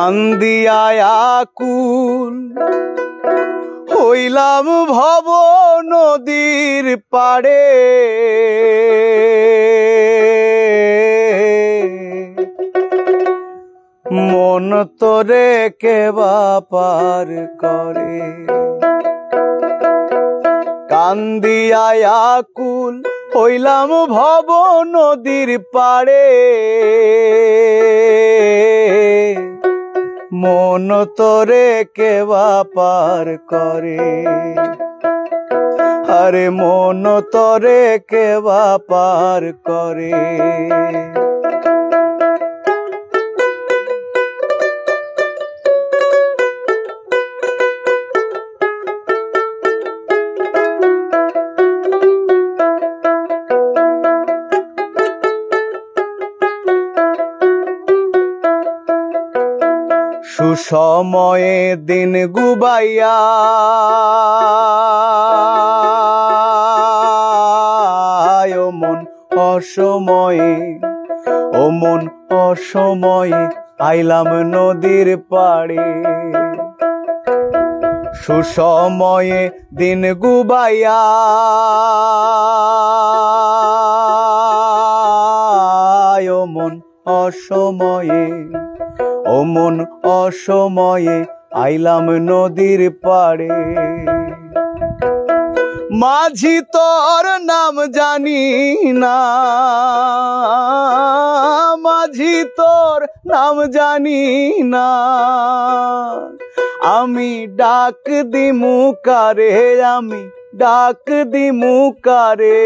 কান্দিয়া কুল। হইলাম ভব নদীর পাড়ে। মন তোরে কে বাপার করে। কান্দিয়া কুল, হইলাম ভব নদীর পাড়ে। মন তোরে কে বাপার করে? আরে মন তরে কে বাপার করে? সুসময়ে দিন গুবাইয়া। ও মন অসময়ে, ও মন অসময়ে আইলাম নদীর পাড়ে। সুসময়ে দিন গুবাইয়া। ও মন অসময়ে ও মন অসময়ে আইলাম নদীর পাড়ে। মাঝি তোর নাম জানি না। মাঝি তোর নাম জানি না। আমি ডাক দিমু কারে, আমি ডাক দিমু কারে।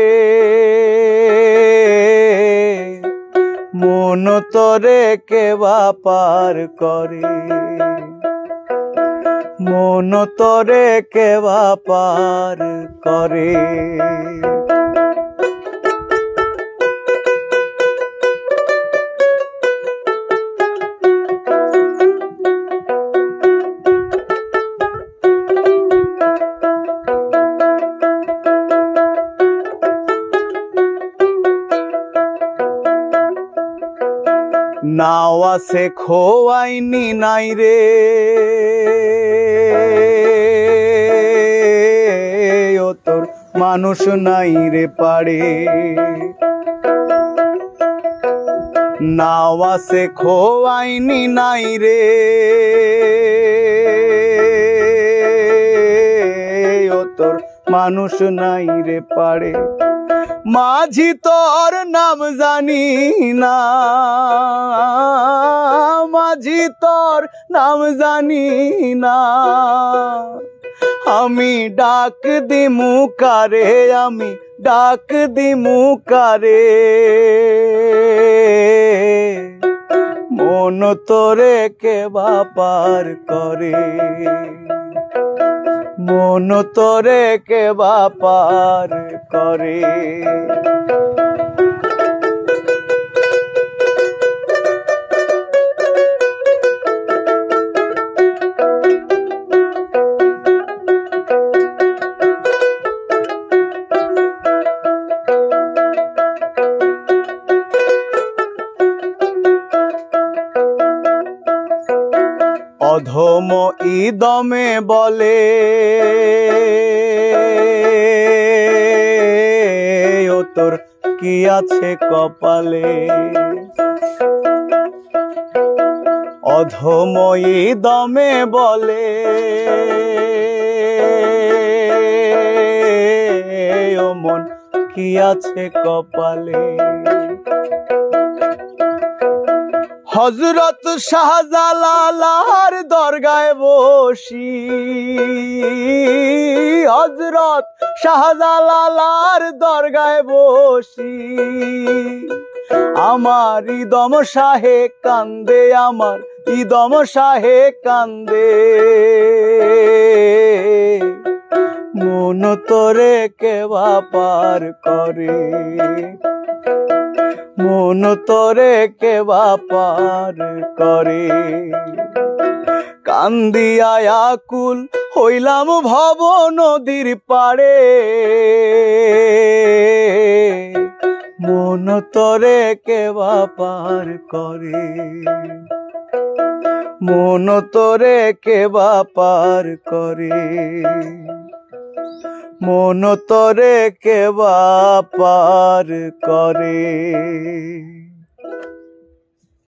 মন তরে কে বাপার করে? মন তরে কে বাপার করে? নাও আছে খোয়াইনি নাই রে। ও তোর মানুষ নাই রে পারে নাও আছে খোয়াইনি নাই রে। ও তোর মানুষ নাই রে পারে মাঝি তোর নাম জানি না। মাঝি তোর নাম জানি না। আমি ডাক দিমু কারে, আমি ডাক দিমু কারে। মন তোরে কে বাপার করে? মন তোরে কে বাপার করে? অধম ইদমে বলে, ও তোর কি আছে কপালে? অধম ইদমে বলে, ও মন কি আছে কপালে? হজরত শাহজালালার দরগায় বসি। হজরত শাহজালালার দরগায় বসি। আমার ইদম শাহে কান্দে, আমার ইদম শাহে কান্দে। মন তোরে কে বাপার করে? মন তোরে কে বাপার করে? কান্দিয়া কুল হইলাম ভব নদীর পাড়ে। মন তোরে কে বাপার করে? মন তোরে কে বাপার করে? মন তরে কেবা পার করে?